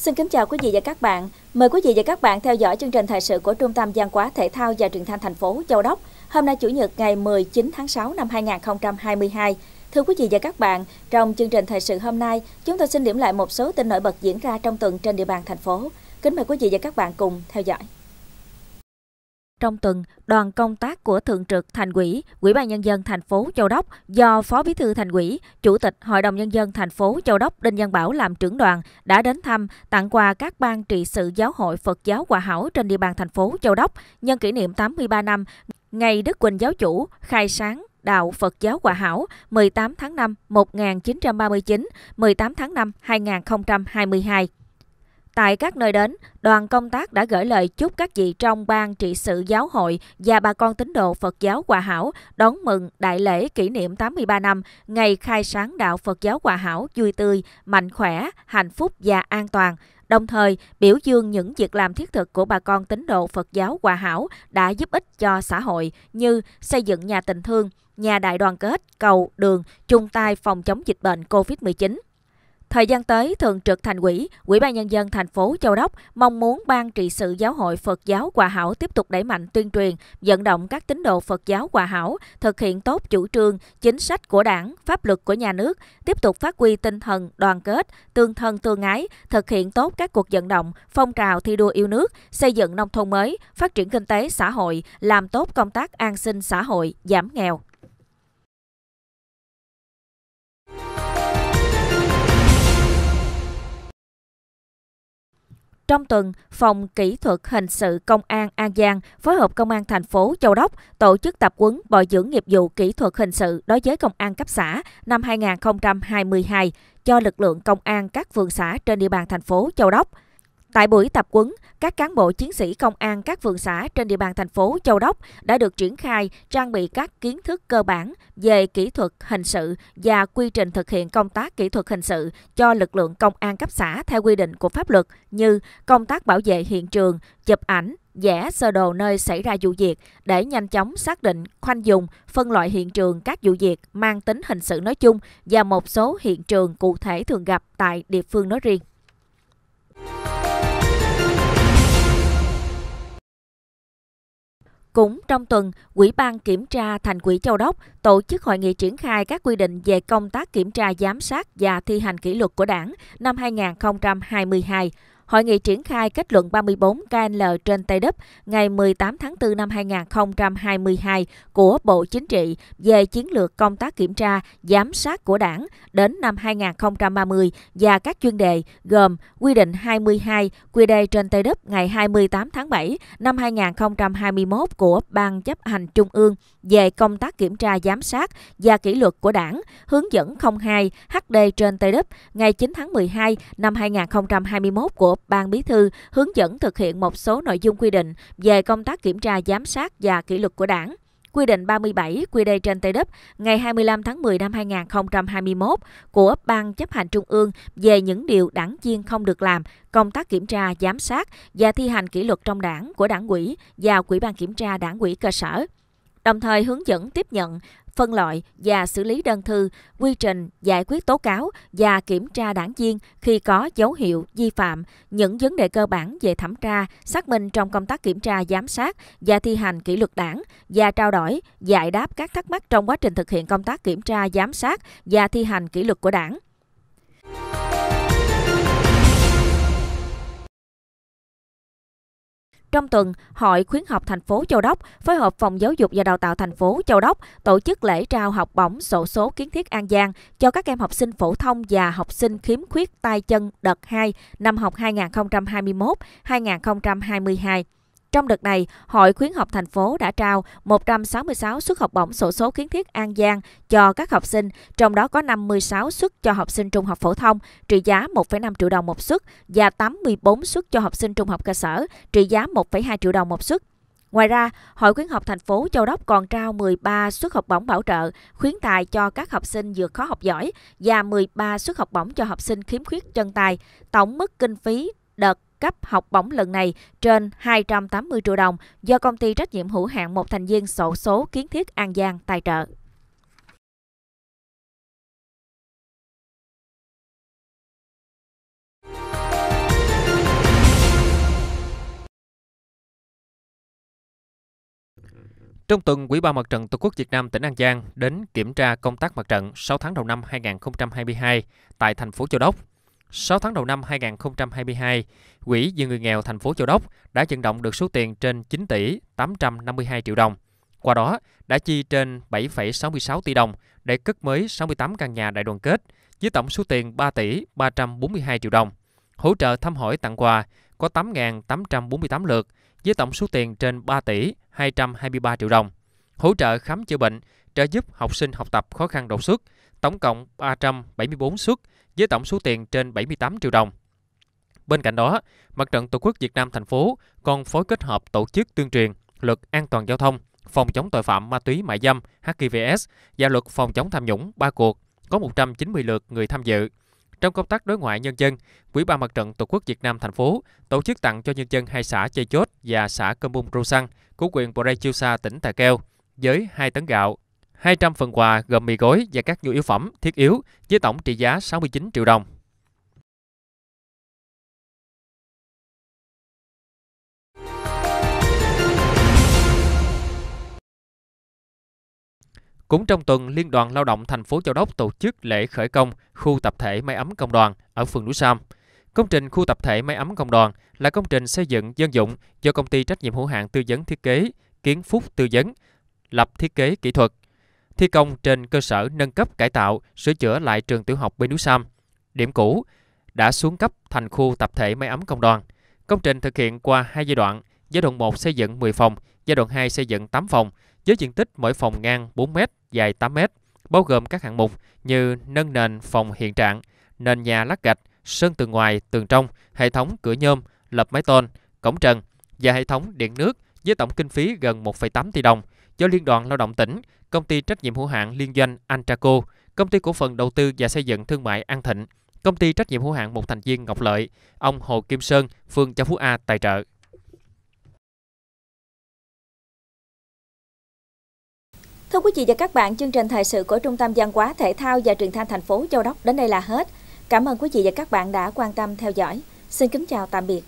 Xin kính chào quý vị và các bạn. Mời quý vị và các bạn theo dõi chương trình thời sự của Trung tâm Văn hóa Thể thao và Truyền thanh thành phố Châu Đốc. Hôm nay Chủ nhật ngày 19 tháng 6 năm 2022. Thưa quý vị và các bạn, trong chương trình thời sự hôm nay, chúng tôi xin điểm lại một số tin nổi bật diễn ra trong tuần trên địa bàn thành phố. Kính mời quý vị và các bạn cùng theo dõi. Trong tuần, đoàn công tác của Thượng trực Thành ủy, Ủy ban nhân dân thành phố Châu Đốc do Phó Bí thư Thành ủy, Chủ tịch Hội đồng nhân dân thành phố Châu Đốc Đinh Văn Bảo làm trưởng đoàn đã đến thăm, tặng quà các ban trị sự giáo hội Phật giáo Hòa Hảo trên địa bàn thành phố Châu Đốc nhân kỷ niệm 83 năm ngày Đức Quỳnh giáo chủ khai sáng Đạo Phật giáo Hòa Hảo 18 tháng 5 1939, 18 tháng 5 2022. Tại các nơi đến, đoàn công tác đã gửi lời chúc các vị trong ban trị sự giáo hội và bà con tín đồ Phật giáo Hòa Hảo đón mừng đại lễ kỷ niệm 83 năm ngày khai sáng đạo Phật giáo Hòa Hảo vui tươi, mạnh khỏe, hạnh phúc và an toàn. Đồng thời, biểu dương những việc làm thiết thực của bà con tín đồ Phật giáo Hòa Hảo đã giúp ích cho xã hội như xây dựng nhà tình thương, nhà đại đoàn kết, cầu, đường, chung tay phòng chống dịch bệnh COVID-19 Thời gian tới, Thường trực Thành ủy, Ủy ban Nhân dân thành phố Châu Đốc mong muốn Ban trị sự Giáo hội Phật giáo Hòa Hảo tiếp tục đẩy mạnh tuyên truyền, vận động các tín đồ Phật giáo Hòa Hảo thực hiện tốt chủ trương, chính sách của đảng, pháp luật của nhà nước, tiếp tục phát huy tinh thần đoàn kết, tương thân tương ái, thực hiện tốt các cuộc vận động, phong trào thi đua yêu nước, xây dựng nông thôn mới, phát triển kinh tế xã hội, làm tốt công tác an sinh xã hội, giảm nghèo. Trong tuần, Phòng Kỹ thuật Hình sự Công an An Giang phối hợp Công an thành phố Châu Đốc tổ chức tập huấn bồi dưỡng nghiệp vụ kỹ thuật hình sự đối với công an cấp xã năm 2022 cho lực lượng công an các phường xã trên địa bàn thành phố Châu Đốc. Tại buổi tập huấn, các cán bộ chiến sĩ công an các phường xã trên địa bàn thành phố Châu Đốc đã được triển khai trang bị các kiến thức cơ bản về kỹ thuật hình sự và quy trình thực hiện công tác kỹ thuật hình sự cho lực lượng công an cấp xã theo quy định của pháp luật như công tác bảo vệ hiện trường, chụp ảnh, vẽ sơ đồ nơi xảy ra vụ việc để nhanh chóng xác định, khoanh dùng, phân loại hiện trường các vụ việc mang tính hình sự nói chung và một số hiện trường cụ thể thường gặp tại địa phương nói riêng. Cũng trong tuần, Ủy ban Kiểm tra Thành ủy Châu Đốc tổ chức hội nghị triển khai các quy định về công tác kiểm tra giám sát và thi hành kỷ luật của Đảng năm 2022. Hội nghị triển khai kết luận 34 KNL trên Tây Đức ngày 18 tháng 4 năm 2022 của Bộ Chính trị về chiến lược công tác kiểm tra, giám sát của đảng đến năm 2030 và các chuyên đề gồm quy định 22 quy đề trên Tây Đức ngày 28 tháng 7 năm 2021 của Ban chấp hành Trung ương về công tác kiểm tra giám sát và kỷ luật của đảng, hướng dẫn 02 HD trên Tây Đức ngày 9 tháng 12 năm 2021 của Ban Bí thư hướng dẫn thực hiện một số nội dung quy định về công tác kiểm tra giám sát và kỷ luật của đảng. Quy định 37 quy đề trên Tây Đức ngày 25 tháng 10 năm 2021 của Ban chấp hành Trung ương về những điều đảng viên không được làm, công tác kiểm tra, giám sát và thi hành kỷ luật trong đảng của đảng ủy và Quỹ ban kiểm tra đảng ủy cơ sở đồng thời hướng dẫn tiếp nhận, phân loại và xử lý đơn thư, quy trình giải quyết tố cáo và kiểm tra đảng viên khi có dấu hiệu vi phạm, những vấn đề cơ bản về thẩm tra, xác minh trong công tác kiểm tra giám sát và thi hành kỷ luật đảng và trao đổi, giải đáp các thắc mắc trong quá trình thực hiện công tác kiểm tra giám sát và thi hành kỷ luật của đảng. Trong tuần, Hội khuyến học thành phố Châu Đốc phối hợp Phòng Giáo dục và Đào tạo thành phố Châu Đốc tổ chức lễ trao học bổng sổ số kiến thiết An Giang cho các em học sinh phổ thông và học sinh khiếm khuyết tay chân đợt 2 năm học 2021-2022. Trong đợt này, Hội khuyến học thành phố đã trao 166 suất học bổng sổ số kiến thiết An Giang cho các học sinh, trong đó có 56 suất cho học sinh trung học phổ thông trị giá 1,5 triệu đồng một suất và 84 suất cho học sinh trung học cơ sở trị giá 1,2 triệu đồng một suất. Ngoài ra, Hội khuyến học thành phố Châu Đốc còn trao 13 suất học bổng bảo trợ, khuyến tài cho các học sinh vượt khó học giỏi và 13 suất học bổng cho học sinh khiếm khuyết chân tay. Tổng mức kinh phí đợt cấp học bổng lần này trên 280 triệu đồng do công ty trách nhiệm hữu hạn một thành viên sổ số kiến thiết An Giang tài trợ. Trong tuần, Quỹ ban Mặt trận Tổ quốc Việt Nam tỉnh An Giang đến kiểm tra công tác mặt trận 6 tháng đầu năm 2022 tại thành phố Châu Đốc. 6 tháng đầu năm 2022, Quỹ vì người nghèo thành phố Châu Đốc đã vận động được số tiền trên 9 tỷ 852 triệu đồng. Qua đó, đã chi trên 7,66 tỷ đồng để cất mới 68 căn nhà đại đoàn kết với tổng số tiền 3 tỷ 342 triệu đồng. Hỗ trợ thăm hỏi tặng quà có 8.848 lượt với tổng số tiền trên 3 tỷ 223 triệu đồng. Hỗ trợ khám chữa bệnh, trợ giúp học sinh học tập khó khăn đột xuất, tổng cộng 374 suất với tổng số tiền trên 78 triệu đồng. Bên cạnh đó, Mặt trận Tổ quốc Việt Nam thành phố còn phối kết hợp tổ chức tuyên truyền luật an toàn giao thông, phòng chống tội phạm ma túy mại dâm HKVS và luật phòng chống tham nhũng ba cuộc có 190 lượt người tham dự. Trong công tác đối ngoại nhân dân, Quỹ ban Mặt trận Tổ quốc Việt Nam thành phố tổ chức tặng cho nhân dân hai xã Chê Chốt và xã Cơm Bung Rô Săn của quyền Bồ Rê Chiêu Sa, tỉnh Tà Keo với 2 tấn gạo, 200 phần quà gồm mì gói và các nhu yếu phẩm thiết yếu với tổng trị giá 69 triệu đồng. Cũng trong tuần, Liên đoàn Lao động thành phố Châu Đốc tổ chức lễ khởi công khu tập thể máy ấm công đoàn ở phường Núi Sam. Công trình khu tập thể máy ấm công đoàn là công trình xây dựng dân dụng do công ty trách nhiệm hữu hạn tư vấn thiết kế Kiến Phúc Tư vấn lập thiết kế kỹ thuật, thi công trên cơ sở nâng cấp cải tạo, sửa chữa lại trường tiểu học bên núi Sam. Điểm cũ đã xuống cấp thành khu tập thể máy ấm công đoàn. Công trình thực hiện qua hai giai đoạn, giai đoạn 1 xây dựng 10 phòng, giai đoạn 2 xây dựng 8 phòng, với diện tích mỗi phòng ngang 4 m, dài 8 m, bao gồm các hạng mục như nâng nền phòng hiện trạng, nền nhà lát gạch, sơn tường ngoài, tường trong, hệ thống cửa nhôm, lập mái tôn, cổng trần và hệ thống điện nước với tổng kinh phí gần 1,8 tỷ đồng do Liên đoàn Lao động tỉnh, Công ty trách nhiệm hữu hạn liên doanh Antraco, Công ty cổ phần đầu tư và xây dựng thương mại An Thịnh, Công ty trách nhiệm hữu hạn một thành viên Ngọc Lợi, ông Hồ Kim Sơn, phường Châu Phú A tài trợ. Thưa quý vị và các bạn, chương trình thời sự của Trung tâm Văn hóa Thể thao và Truyền thanh thành phố Châu Đốc đến đây là hết. Cảm ơn quý vị và các bạn đã quan tâm theo dõi. Xin kính chào tạm biệt.